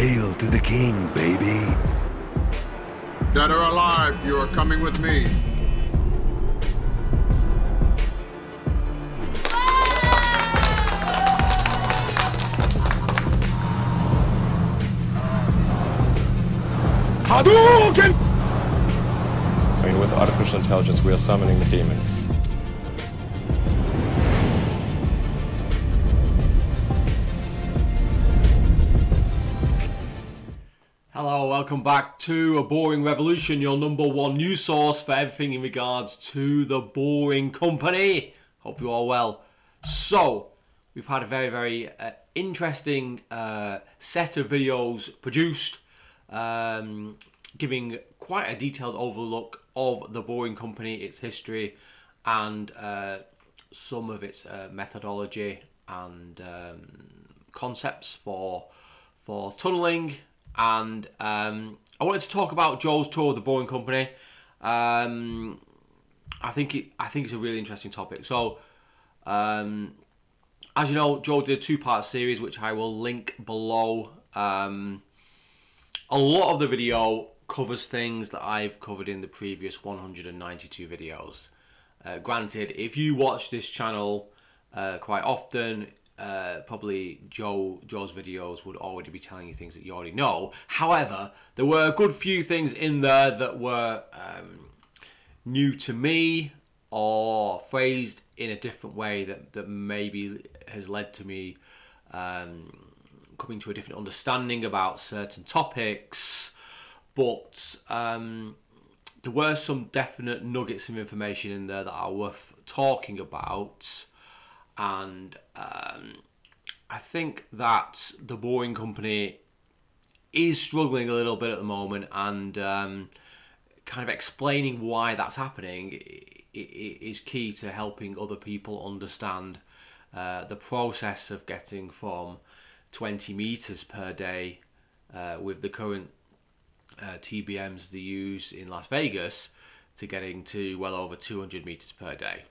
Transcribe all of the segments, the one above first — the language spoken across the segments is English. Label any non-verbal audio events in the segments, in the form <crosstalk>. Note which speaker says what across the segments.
Speaker 1: Hail to the king, baby.
Speaker 2: Dead or alive, you are coming with me.
Speaker 1: Hadouken!
Speaker 3: I mean, with artificial intelligence, we are summoning the demon.
Speaker 4: Hello, welcome back to A Boring Revolution, your number one news source for everything in regards to the Boring Company. Hope you're all well. So, we've had a very, very uh, interesting uh, set of videos produced, um, giving quite a detailed overlook of the Boring Company, its history, and uh, some of its uh, methodology and um, concepts for for tunneling and um, I wanted to talk about Joe's tour of the Boring Company. Um, I think it, I think it's a really interesting topic. So, um, as you know, Joel did a two-part series, which I will link below. Um, a lot of the video covers things that I've covered in the previous 192 videos. Uh, granted, if you watch this channel uh, quite often, uh, probably Joe Joe's videos would already be telling you things that you already know. However, there were a good few things in there that were um, new to me or phrased in a different way that, that maybe has led to me um, coming to a different understanding about certain topics. But um, there were some definite nuggets of information in there that are worth talking about and um, I think that the Boring Company is struggling a little bit at the moment, and um, kind of explaining why that's happening is key to helping other people understand uh, the process of getting from 20 meters per day uh, with the current uh, TBMs they use in Las Vegas to getting to well over 200 meters per day.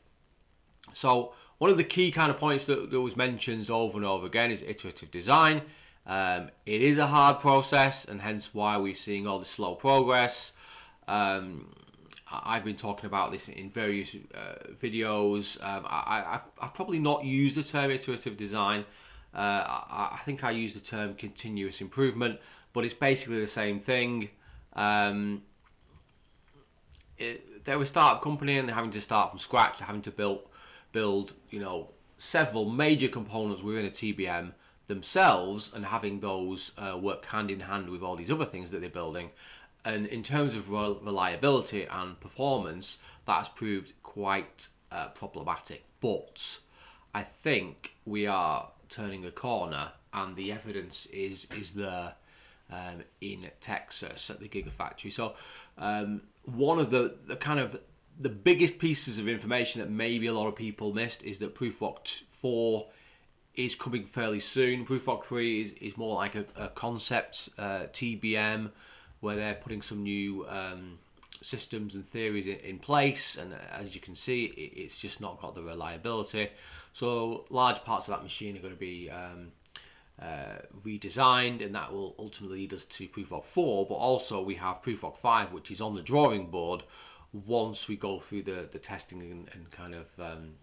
Speaker 4: So one of the key kind of points that, that was mentioned over and over again is iterative design. Um, it is a hard process, and hence why we're seeing all the slow progress. Um, I've been talking about this in various uh, videos. Um, I, have probably not used the term iterative design. Uh, I, I, think I use the term continuous improvement, but it's basically the same thing. Um, it, they were a startup company and they're having to start from scratch, they're having to build build, you know, several major components within a TBM themselves and having those uh, work hand in hand with all these other things that they're building. And in terms of reliability and performance, that has proved quite uh, problematic. But I think we are turning a corner, and the evidence is is there um, in Texas at the Gigafactory. So um, one of the, the kind of the biggest pieces of information that maybe a lot of people missed is that Proof 4 is coming fairly soon. Proof 3 is, is more like a, a concept uh, TBM where they're putting some new um, systems and theories in, in, place. And as you can see it, it's just not got the reliability. So large parts of that machine are going to be um, uh, redesigned and that will ultimately lead us to Proof 4 but also we have Proof 5 which is on the drawing board once we go through the, the testing and, and kind of um,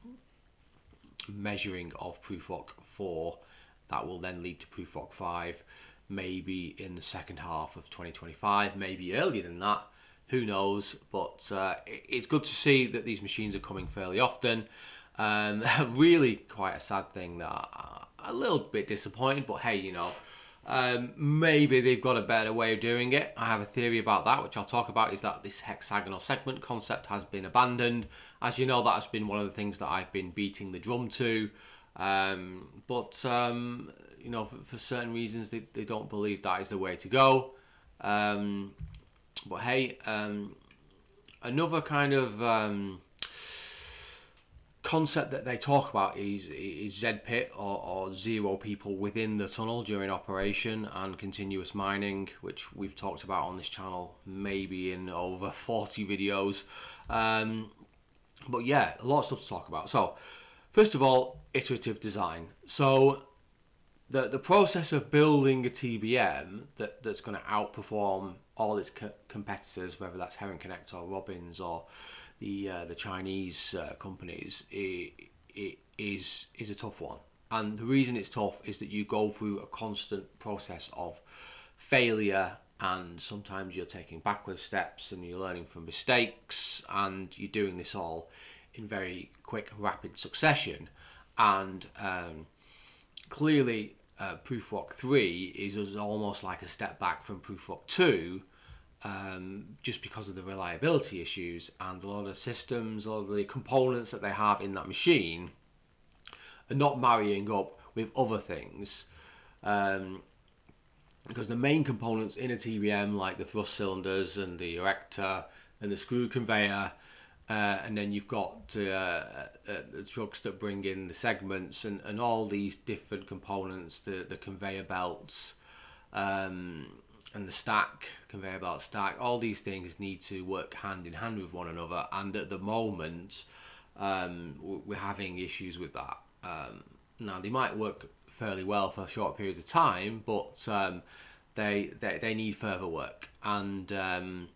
Speaker 4: measuring of Proof 4, that will then lead to Proof 5, maybe in the second half of 2025, maybe earlier than that. Who knows? But uh, it's good to see that these machines are coming fairly often. Um, <laughs> really, quite a sad thing that uh, a little bit disappointed, but hey, you know, um, maybe they've got a better way of doing it. I have a theory about that, which I'll talk about, is that this hexagonal segment concept has been abandoned. As you know, that has been one of the things that I've been beating the drum to. Um, but, um, you know, for, for, certain reasons, they, they don't believe that is the way to go. Um, but hey, um, another kind of um, concept that they talk about is is Z pit or, or, zero people within the tunnel during operation and continuous mining, which we've talked about on this channel maybe in over <laughs> 40 videos. Um, but yeah, a lot of stuff to talk about. So, first of all, iterative design. So, the the process of building a TBM that, that's going to outperform all its co- competitors, whether that's Herrenknecht or Robbins or the uh, the Chinese uh, companies, it, it is is a tough one. And the reason it's tough is that you go through a constant process of failure and sometimes you're taking backward steps and you're learning from mistakes and you're doing this all in very quick rapid succession and um, clearly uh, Prufrock 3 is, almost like a step back from Prufrock 2 um, just because of the reliability issues and a lot of systems, a lot of the components that they have in that machine are not marrying up with other things. Um, because the main components in a TBM, like the thrust cylinders and the erector and the screw conveyor, uh, and then you've got uh, uh, the trucks that bring in the segments and, and all these different components, the, the conveyor belts um, and the stack, conveyor belt stack, all these things need to work hand in hand with one another. And at the moment, um, we're having issues with that. Um, now, they might work fairly well for short periods of time, but um, they, they they need further work, and um,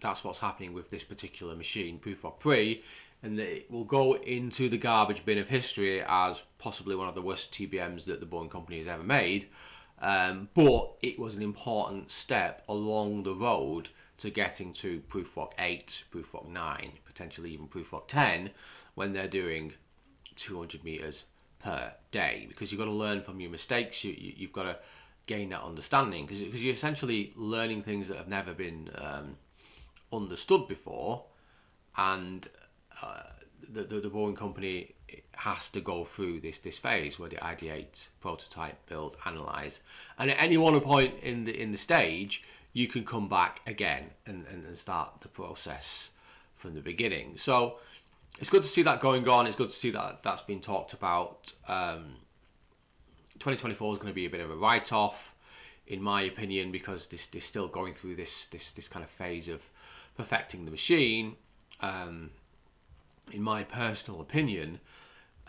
Speaker 4: that's what's happening with this particular machine, Prufrock Three, and it will go into the garbage bin of history as possibly one of the worst TBMs that the Boring company has ever made. Um, but it was an important step along the road to getting to Prufrock 8, Prufrock 9, potentially even Prufrock 10 when they're doing 200 meters per day because you've got to learn from your mistakes. You, you, have got to gain that understanding because you're essentially learning things that have never been um, understood before, and uh, the, the, the Boring company has to go through this this phase where they ideate, prototype, build, analyze, and at any one point in the in the stage, you can come back again and, and, and start the process from the beginning. So it's good to see that going on. It's good to see that that's been talked about. Um, 2024 is going to be a bit of a write-off, in my opinion, because this they're still going through this this this kind of phase of perfecting the machine. Um, in my personal opinion,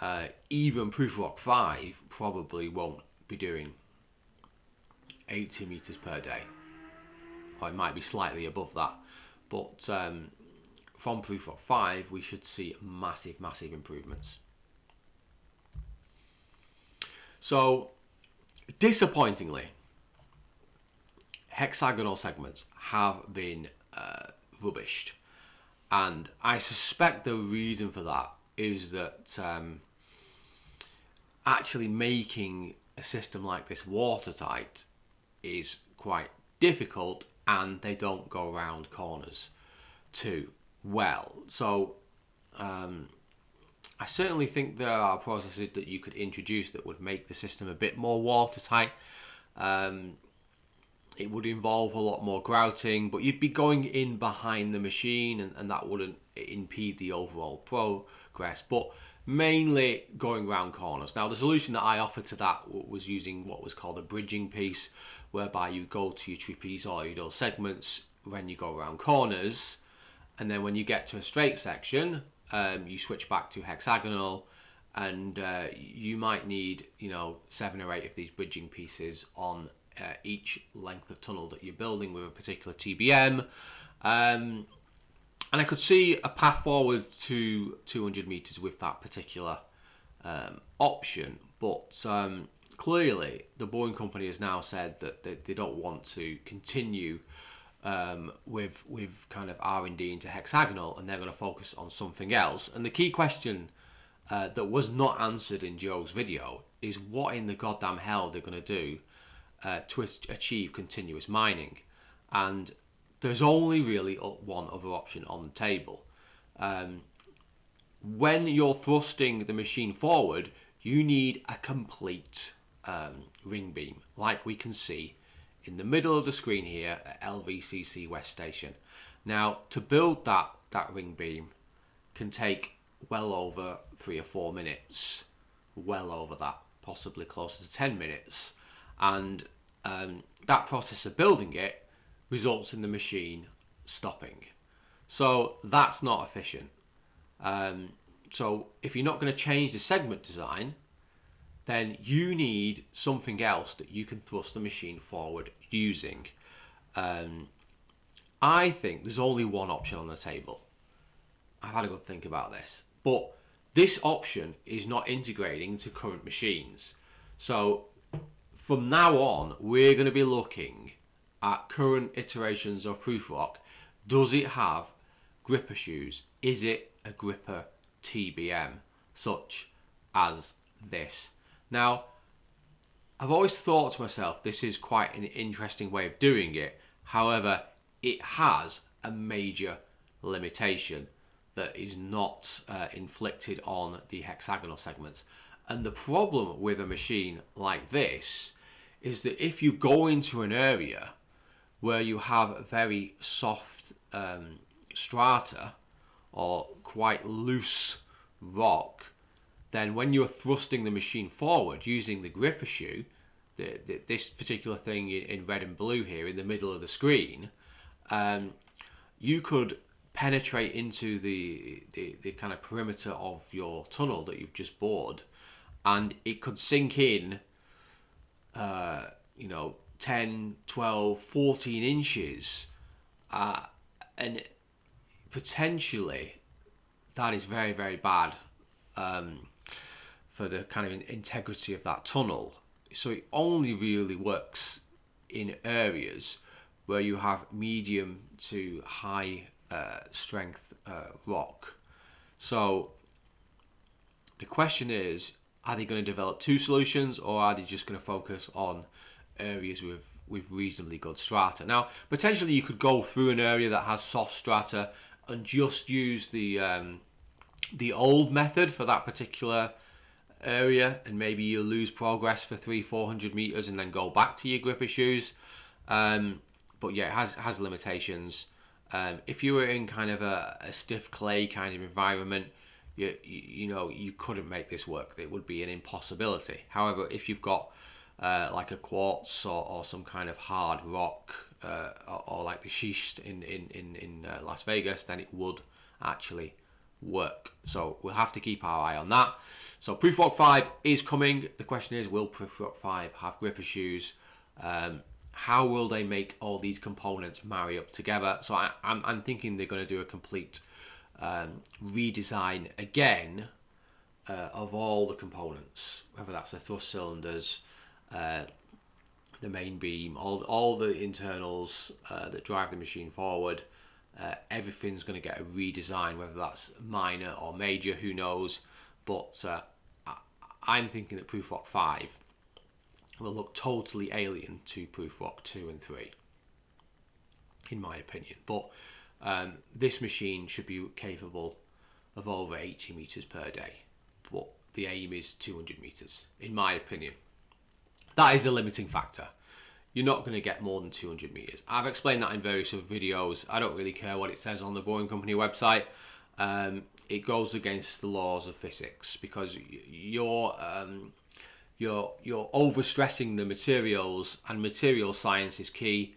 Speaker 4: uh, even Prufrock 5 probably won't be doing 80 meters per day. Or it might be slightly above that. But um, from Prufrock 5, we should see massive, massive improvements. So, disappointingly, hexagonal segments have been uh, rubbished. And I suspect the reason for that is that um, actually making a system like this watertight is quite difficult and they don't go around corners too well. So um, I certainly think there are processes that you could introduce that would make the system a bit more watertight. Um, it would involve a lot more grouting, but you'd be going in behind the machine and, and that wouldn't impede the overall progress. But mainly going round corners. Now, the solution that I offered to that was using what was called a bridging piece, whereby you go to your trapezoidal segments when you go around corners, and then when you get to a straight section, um, you switch back to hexagonal, and uh, you might need, you know, seven or eight of these bridging pieces on uh, each length of tunnel that you're building with a particular TBM. Um, and I could see a path forward to 200 meters with that particular um, option, but um, clearly the Boring company has now said that they, they don't want to continue um, with with kind of R and D into hexagonal, and they're going to focus on something else. And the key question uh, that was not answered in Joe's video is what in the goddamn hell they're going to do uh, to achieve continuous mining. And there's only really one other option on the table. Um, when you're thrusting the machine forward, you need a complete um, ring beam, like we can see in the middle of the screen here at LVCC West Station. Now, to build that, that ring beam can take well over three or four minutes, well over that, possibly closer to 10 minutes. And um, that process of building it results in the machine stopping. So that's not efficient. Um, so if you're not going to change the segment design, then you need something else that you can thrust the machine forward using. Um, I think there's only one option on the table. I've had a good think about this, but this option is not integrating to current machines. So from now on, we're going to be looking at current iterations of Prufrock, Does it have gripper shoes? Is it a gripper TBM, such as this? Now, I've always thought to myself, this is quite an interesting way of doing it. However, it has a major limitation that is not uh, inflicted on the hexagonal segments. And the problem with a machine like this is that if you go into an area where you have very soft um, strata or quite loose rock, then when you're thrusting the machine forward using the gripper shoe, the, the, this particular thing in, red and blue here in the middle of the screen, um, you could penetrate into the, the, the kind of perimeter of your tunnel that you've just bored and it could sink in uh, you know 10 12 14 inches uh, and potentially that is very very bad um, for the kind of integrity of that tunnel so it only really works in areas where you have medium to high uh, strength uh, rock. So the question is, are they going to develop two solutions or are they just going to focus on areas with with reasonably good strata? Now, potentially you could go through an area that has soft strata and just use the um, the old method for that particular area and maybe you lose progress for three, four hundred meters and then go back to your gripper shoes. Um, but yeah, it has has limitations. Um, if you were in kind of a, a stiff clay kind of environment, you, you, you know you couldn't make this work. It would be an impossibility. However, if you've got uh, like a quartz or, or some kind of hard rock uh, or, or, like the schist in in in, in uh, Las Vegas, then it would actually work. So we'll have to keep our eye on that. So Prufrock 5 is coming. The question is, will Prufrock 5 have gripper shoes? Um, how will they make all these components marry up together? So I, am I'm, I'm thinking they're going to do a complete um, redesign again uh, of all the components, whether that's the thrust cylinders, uh, the main beam, all, all the internals uh, that drive the machine forward, uh, everything's going to get a redesign, whether that's minor or major, who knows. But uh, I'm thinking that Prufrock 5 will look totally alien to Prufrock 2 and 3, in my opinion. But um, this machine should be capable of over 80 meters per day, but the aim is 200 meters, in my opinion. That is the limiting factor you're not going to get more than 200 meters. I've explained that in various videos. I don't really care what it says on the Boring Company website. Um, it goes against the laws of physics because you're um, you're you're overstressing the materials, and material science is key.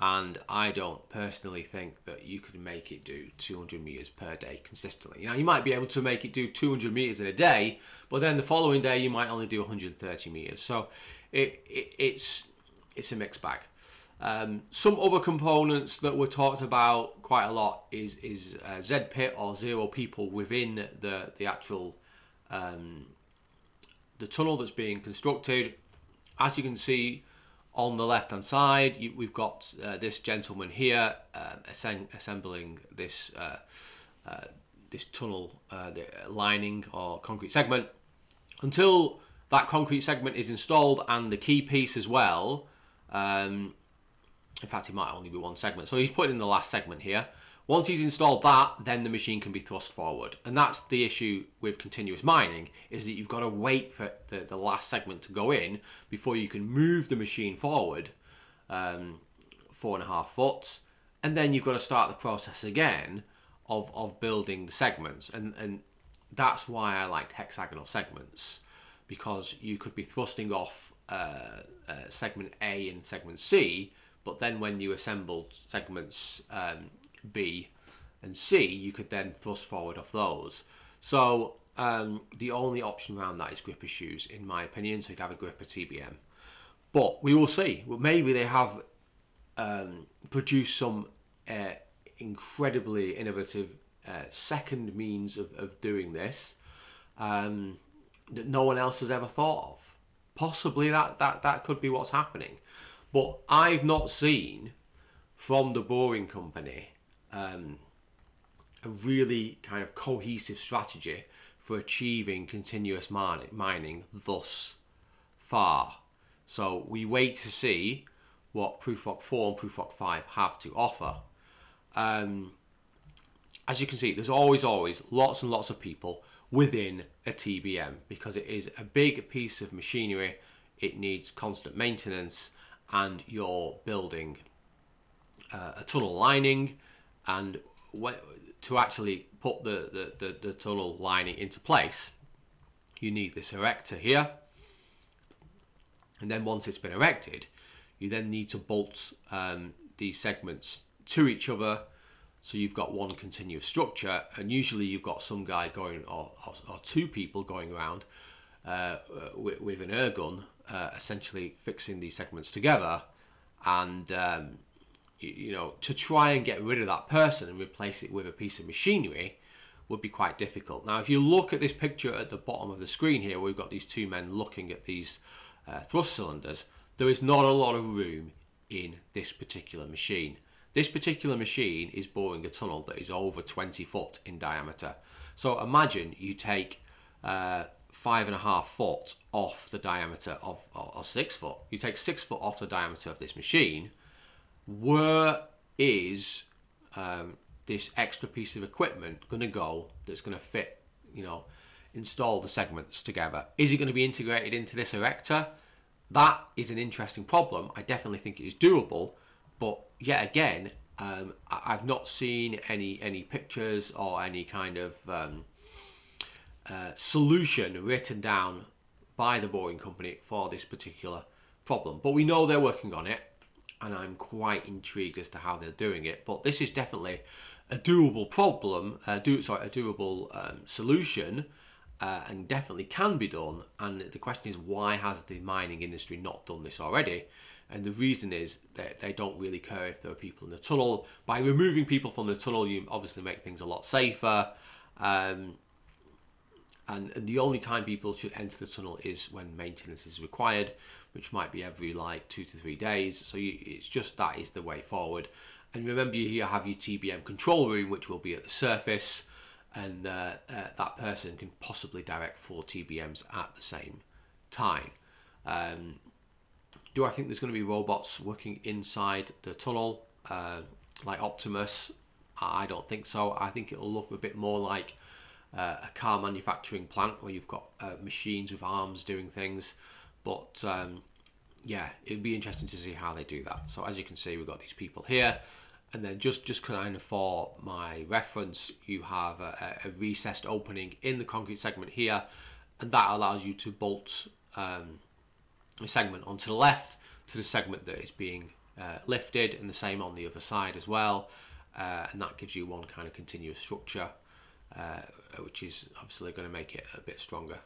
Speaker 4: And I don't personally think that you could make it do 200 meters per day consistently. Now you might be able to make it do 200 meters in a day, but then the following day you might only do 130 meters. So it, it it's it's a mixed bag. Um, some other components that were talked about quite a lot is is uh, Z pit or zero people within the the actual um, the tunnel that's being constructed. As you can see on the left hand side, you, we've got uh, this gentleman here uh, assembling this uh, uh, this tunnel uh, lining or concrete segment. Until that concrete segment is installed and the key piece as well, um, in fact, it might only be one segment. So he's putting in the last segment here. Once he's installed that, then the machine can be thrust forward. And that's the issue with continuous mining, is that you've got to wait for the, the last segment to go in before you can move the machine forward um, four and a half foot. And then you've got to start the process again of, of building the segments. And, and that's why I liked hexagonal segments, because you could be thrusting off uh, uh, segment A and segment C, but then when you assembled segments um, B and C, you could then thrust forward off those. So um, the only option around that is gripper shoes, in my opinion. So you'd have a gripper TBM. But we will see. Well, maybe they have um, produced some uh, incredibly innovative uh, second means of, of doing this um, that no one else has ever thought of. Possibly that, that, that could be what's happening. But I've not seen from the Boring Company um, a really kind of cohesive strategy for achieving continuous mining thus far. So we wait to see what Prufrock 4 and Prufrock 5 have to offer. Um, as you can see, there's always, always lots and lots of people within a TBM because it is a big piece of machinery. It needs constant maintenance and you're building uh, a tunnel lining and to actually put the, the, the, the tunnel lining into place, you need this erector here. And then once it's been erected, you then need to bolt um, these segments to each other so you've got one continuous structure and usually you've got some guy going or, or, or two people going around uh, with, with, an ergun uh, essentially fixing these segments together and um, you, you, know to try and get rid of that person and replace it with a piece of machinery would be quite difficult. Now if you look at this picture at the bottom of the screen here we've got these two men looking at these uh, thrust cylinders there is not a lot of room in this particular machine this particular machine is boring a tunnel that is over 20 foot in diameter. So imagine you take uh, five and a half foot off the diameter of, or, or six foot. You take six foot off the diameter of this machine. Where is um, this extra piece of equipment going to go that's going to fit, you know, install the segments together? Is it going to be integrated into this erector? That is an interesting problem. I definitely think it is doable, but yet again, um, I've not seen any any pictures or any kind of um, uh, solution written down by the Boring Company for this particular problem. But we know they're working on it, and I'm quite intrigued as to how they're doing it. But this is definitely a doable problem, uh, do sorry, a doable um, solution, uh, and definitely can be done. And the question is, why has the mining industry not done this already? And the reason is that they don't really care if there are people in the tunnel. By removing people from the tunnel, you obviously make things a lot safer. Um, and, and, the only time people should enter the tunnel is when maintenance is required, which might be every like two to three days. So you, it's just that is the way forward. And remember, you here have your TBM control room, which will be at the surface, and uh, uh, that person can possibly direct four TBMs at the same time. Um, do I think there's going to be robots working inside the tunnel uh, like Optimus? I don't think so. I think it'll look a bit more like uh, a car manufacturing plant where you've got uh, machines with arms doing things. But um, yeah, it'd be interesting to see how they do that. So as you can see, we've got these people here. And then just, just kind of for my reference, you have a, a recessed opening in the concrete segment here. And that allows you to bolt um, segment onto the left to the segment that is being uh, lifted and the same on the other side as well. Uh, and that gives you one kind of continuous structure uh, which is obviously going to make it a bit stronger.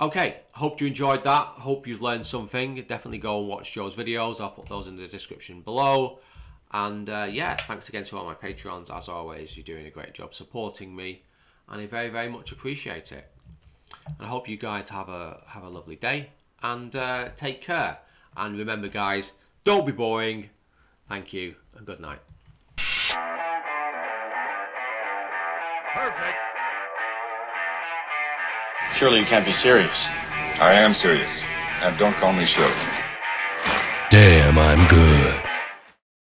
Speaker 4: Okay hope you enjoyed that. Hope you've learned something. Definitely go and watch Joe's videos. I'll put those in the description below and uh, yeah thanks again to all my Patreons. as always you're doing a great job supporting me and I very very much appreciate it and I hope you guys have a have a lovely day and uh, take care. And remember, guys, don't be boring. Thank you and good night.
Speaker 2: Perfect.
Speaker 5: Surely you can't be serious.
Speaker 6: I am serious. And don't call me Shirley.
Speaker 1: Damn, I'm good.